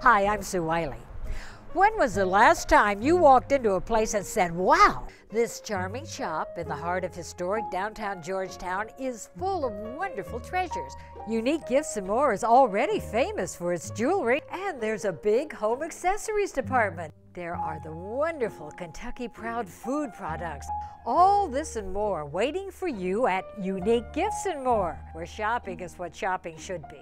Hi, I'm Sue Wiley. When was the last time you walked into a place and said, wow, this charming shop in the heart of historic downtown Georgetown is full of wonderful treasures. Unique Gifts and More is already famous for its jewelry, and there's a big home accessories department. There are the wonderful Kentucky Proud food products. All this and more waiting for you at Unique Gifts and More, where shopping is what shopping should be.